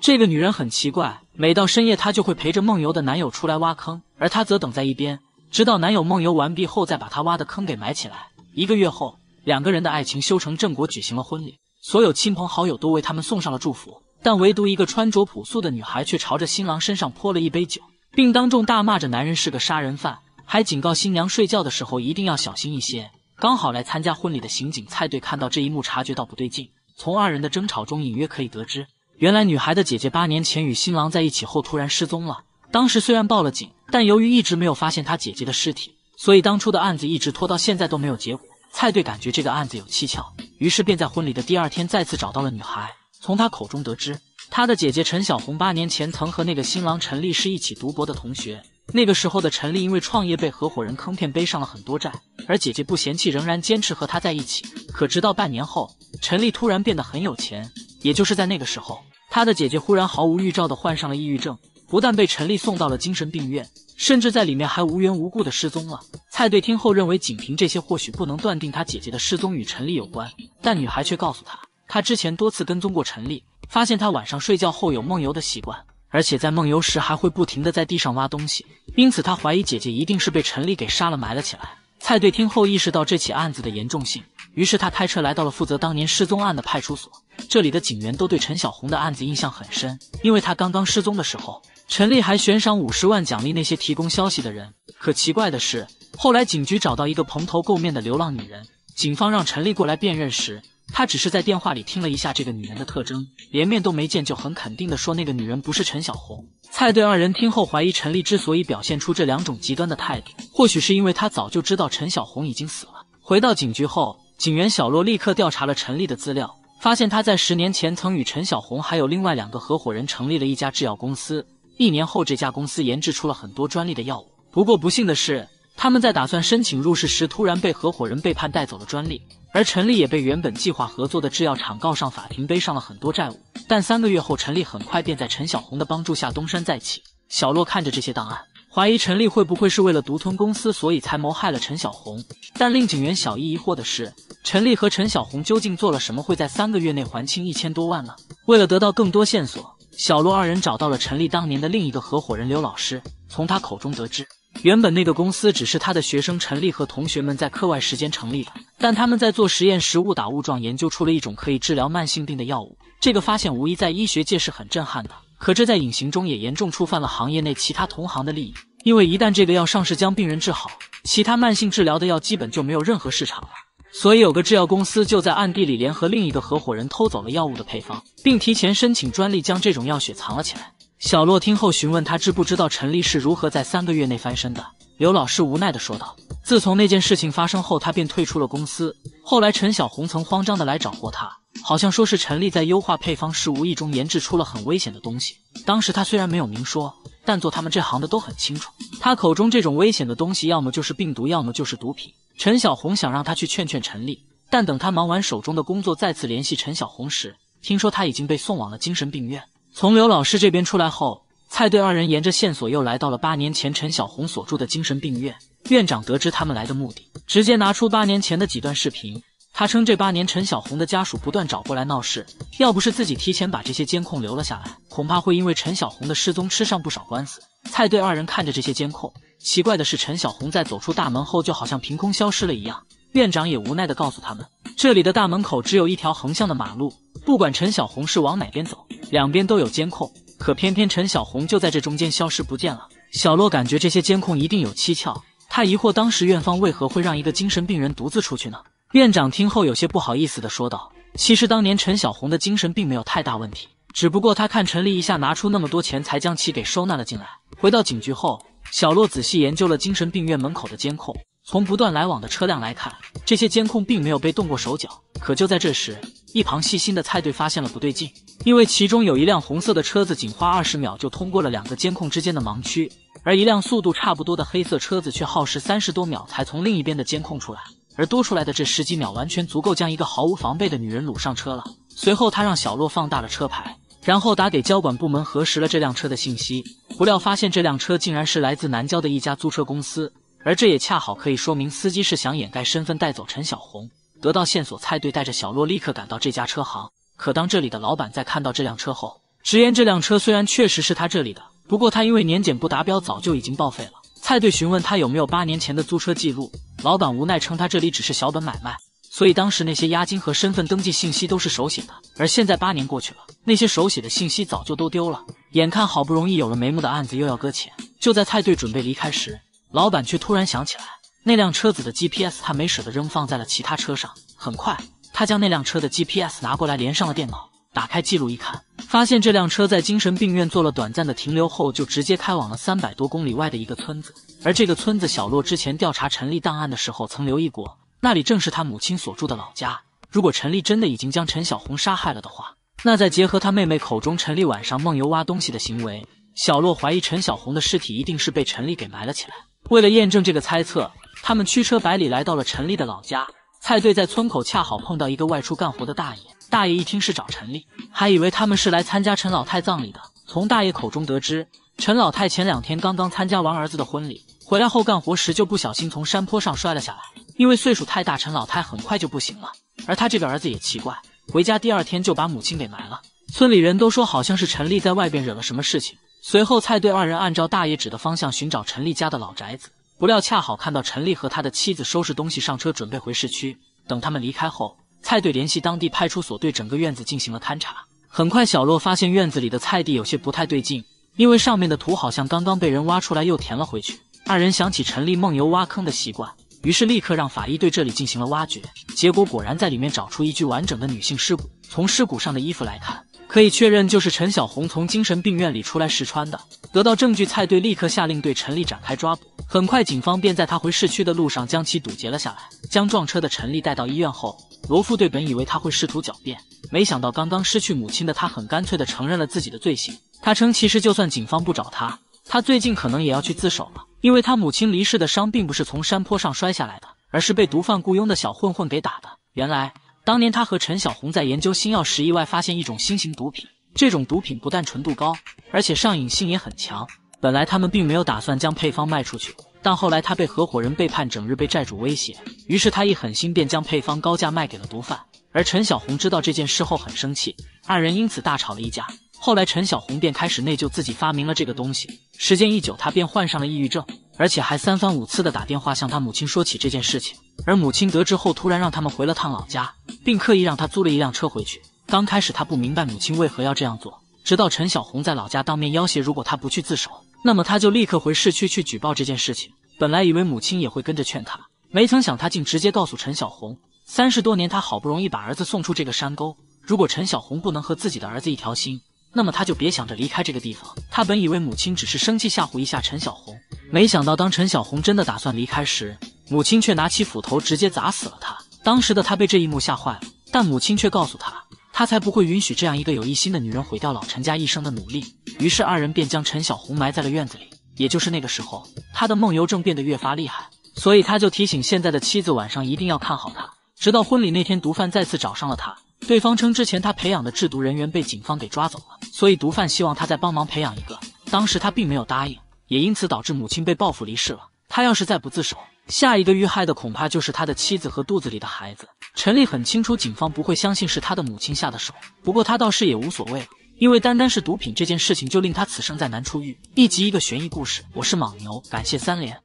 这个女人很奇怪，每到深夜她就会陪着梦游的男友出来挖坑，而她则等在一边，直到男友梦游完毕后再把她挖的坑给埋起来。一个月后，两个人的爱情修成正果，举行了婚礼，所有亲朋好友都为他们送上了祝福，但唯独一个穿着朴素的女孩却朝着新郎身上泼了一杯酒，并当众大骂着男人是个杀人犯，还警告新娘睡觉的时候一定要小心一些。刚好来参加婚礼的刑警蔡队看到这一幕，察觉到不对劲，从二人的争吵中隐约可以得知，原来女孩的姐姐八年前与新郎在一起后突然失踪了。当时虽然报了警，但由于一直没有发现她姐姐的尸体，所以当初的案子一直拖到现在都没有结果。蔡队感觉这个案子有蹊跷，于是便在婚礼的第二天再次找到了女孩。从她口中得知，她的姐姐陈小红八年前曾和那个新郎陈立是一起读博的同学。那个时候的陈立因为创业被合伙人坑骗，背上了很多债，而姐姐不嫌弃，仍然坚持和他在一起。可直到半年后，陈立突然变得很有钱，也就是在那个时候，他的姐姐忽然毫无预兆的患上了抑郁症，不但被陈丽送到了精神病院，甚至在里面还无缘无故的失踪了。蔡队听后认为，仅凭这些或许不能断定他姐姐的失踪与陈丽有关，但女孩却告诉他，她之前多次跟踪过陈丽，发现他晚上睡觉后有梦游的习惯。而且在梦游时还会不停的在地上挖东西，因此他怀疑姐姐一定是被陈丽给杀了埋了起来。蔡队听后意识到这起案子的严重性，于是他开车来到了负责当年失踪案的派出所。这里的警员都对陈小红的案子印象很深，因为他刚刚失踪的时候，陈立还悬赏五十万奖励那些提供消息的人。可奇怪的是，后来警局找到一个蓬头垢面的流浪女人，警方让陈立过来辨认时。他只是在电话里听了一下这个女人的特征，连面都没见，就很肯定的说那个女人不是陈小红。蔡队二人听后怀疑陈立之所以表现出这两种极端的态度，或许是因为他早就知道陈小红已经死了。回到警局后，警员小洛立刻调查了陈丽的资料，发现他在十年前曾与陈小红还有另外两个合伙人成立了一家制药公司，一年后这家公司研制出了很多专利的药物。不过不幸的是，他们在打算申请入市时，突然被合伙人背叛带走了专利。而陈丽也被原本计划合作的制药厂告上法庭，背上了很多债务。但三个月后，陈丽很快便在陈小红的帮助下东山再起。小洛看着这些档案，怀疑陈丽会不会是为了独吞公司，所以才谋害了陈小红。但令警员小易疑惑的是，陈丽和陈小红究竟做了什么，会在三个月内还清一千多万呢？为了得到更多线索，小洛二人找到了陈丽当年的另一个合伙人刘老师，从他口中得知。原本那个公司只是他的学生陈丽和同学们在课外时间成立的，但他们在做实验时误打误撞研究出了一种可以治疗慢性病的药物。这个发现无疑在医学界是很震撼的，可这在隐形中也严重触犯了行业内其他同行的利益。因为一旦这个药上市将病人治好，其他慢性治疗的药基本就没有任何市场了。所以有个制药公司就在暗地里联合另一个合伙人偷走了药物的配方，并提前申请专利，将这种药雪藏了起来。小洛听后询问他知不知道陈立是如何在三个月内翻身的。刘老师无奈的说道：“自从那件事情发生后，他便退出了公司。后来陈小红曾慌张的来找过他，好像说是陈立在优化配方时无意中研制出了很危险的东西。当时他虽然没有明说，但做他们这行的都很清楚，他口中这种危险的东西要么就是病毒，要么就是毒品。陈小红想让他去劝劝陈丽，但等他忙完手中的工作，再次联系陈小红时，听说他已经被送往了精神病院。”从刘老师这边出来后，蔡队二人沿着线索又来到了八年前陈小红所住的精神病院。院长得知他们来的目的，直接拿出八年前的几段视频。他称这八年陈小红的家属不断找过来闹事，要不是自己提前把这些监控留了下来，恐怕会因为陈小红的失踪吃上不少官司。蔡队二人看着这些监控，奇怪的是陈小红在走出大门后就好像凭空消失了一样。院长也无奈地告诉他们，这里的大门口只有一条横向的马路，不管陈小红是往哪边走，两边都有监控。可偏偏陈小红就在这中间消失不见了。小洛感觉这些监控一定有蹊跷，他疑惑当时院方为何会让一个精神病人独自出去呢？院长听后有些不好意思地说道：“其实当年陈小红的精神并没有太大问题，只不过他看陈立一下拿出那么多钱，才将其给收纳了进来。”回到警局后，小洛仔细研究了精神病院门口的监控。从不断来往的车辆来看，这些监控并没有被动过手脚。可就在这时，一旁细心的蔡队发现了不对劲，因为其中有一辆红色的车子，仅花二十秒就通过了两个监控之间的盲区，而一辆速度差不多的黑色车子却耗时三十多秒才从另一边的监控出来。而多出来的这十几秒，完全足够将一个毫无防备的女人掳上车了。随后，他让小洛放大了车牌，然后打给交管部门核实了这辆车的信息，不料发现这辆车竟然是来自南郊的一家租车公司。而这也恰好可以说明，司机是想掩盖身份带走陈小红。得到线索，蔡队带着小洛立刻赶到这家车行。可当这里的老板在看到这辆车后，直言这辆车虽然确实是他这里的，不过他因为年检不达标，早就已经报废了。蔡队询问他有没有八年前的租车记录，老板无奈称他这里只是小本买卖，所以当时那些押金和身份登记信息都是手写的。而现在八年过去了，那些手写的信息早就都丢了。眼看好不容易有了眉目的案子又要搁浅，就在蔡队准备离开时，老板却突然想起来，那辆车子的 GPS 他没舍得扔，放在了其他车上。很快，他将那辆车的 GPS 拿过来连上了电脑，打开记录一看。发现这辆车在精神病院做了短暂的停留后，就直接开往了三百多公里外的一个村子。而这个村子，小洛之前调查陈丽档案的时候曾留意过，那里正是他母亲所住的老家。如果陈丽真的已经将陈小红杀害了的话，那再结合他妹妹口中陈丽晚上梦游挖东西的行为，小洛怀疑陈小红的尸体一定是被陈丽给埋了起来。为了验证这个猜测，他们驱车百里来到了陈丽的老家。蔡队在村口恰好碰到一个外出干活的大爷。大爷一听是找陈丽，还以为他们是来参加陈老太葬礼的。从大爷口中得知，陈老太前两天刚刚参加完儿子的婚礼，回来后干活时就不小心从山坡上摔了下来。因为岁数太大，陈老太很快就不行了。而他这个儿子也奇怪，回家第二天就把母亲给埋了。村里人都说好像是陈丽在外边惹了什么事情。随后，蔡队二人按照大爷指的方向寻找陈丽家的老宅子，不料恰好看到陈丽和他的妻子收拾东西上车，准备回市区。等他们离开后。蔡队联系当地派出所，对整个院子进行了勘查。很快，小洛发现院子里的菜地有些不太对劲，因为上面的土好像刚刚被人挖出来又填了回去。二人想起陈丽梦游挖坑的习惯，于是立刻让法医对这里进行了挖掘。结果果然在里面找出一具完整的女性尸骨。从尸骨上的衣服来看，可以确认就是陈小红从精神病院里出来时穿的。得到证据，蔡队立刻下令对陈丽展开抓捕。很快，警方便在他回市区的路上将其堵截了下来，将撞车的陈丽带到医院后。罗富队本以为他会试图狡辩，没想到刚刚失去母亲的他很干脆地承认了自己的罪行。他称，其实就算警方不找他，他最近可能也要去自首了，因为他母亲离世的伤并不是从山坡上摔下来的，而是被毒贩雇佣的小混混给打的。原来，当年他和陈小红在研究新药时，意外发现一种新型毒品，这种毒品不但纯度高，而且上瘾性也很强。本来他们并没有打算将配方卖出去。但后来他被合伙人背叛，整日被债主威胁，于是他一狠心便将配方高价卖给了毒贩。而陈小红知道这件事后很生气，二人因此大吵了一架。后来陈小红便开始内疚自己发明了这个东西，时间一久，他便患上了抑郁症，而且还三番五次的打电话向他母亲说起这件事情。而母亲得知后，突然让他们回了趟老家，并刻意让他租了一辆车回去。刚开始他不明白母亲为何要这样做，直到陈小红在老家当面要挟，如果他不去自首。那么他就立刻回市区去举报这件事情。本来以为母亲也会跟着劝他，没曾想他竟直接告诉陈小红，三十多年他好不容易把儿子送出这个山沟，如果陈小红不能和自己的儿子一条心，那么他就别想着离开这个地方。他本以为母亲只是生气吓唬一下陈小红，没想到当陈小红真的打算离开时，母亲却拿起斧头直接砸死了他。当时的他被这一幕吓坏了，但母亲却告诉他。他才不会允许这样一个有一心的女人毁掉老陈家一生的努力。于是二人便将陈小红埋在了院子里。也就是那个时候，他的梦游症变得越发厉害，所以他就提醒现在的妻子晚上一定要看好他。直到婚礼那天，毒贩再次找上了他，对方称之前他培养的制毒人员被警方给抓走了，所以毒贩希望他再帮忙培养一个。当时他并没有答应，也因此导致母亲被报复离世了。他要是再不自首，下一个遇害的恐怕就是他的妻子和肚子里的孩子。陈丽很清楚，警方不会相信是他的母亲下的手。不过他倒是也无所谓了，因为单单是毒品这件事情就令他此生再难出狱。一集一个悬疑故事，我是莽牛，感谢三连。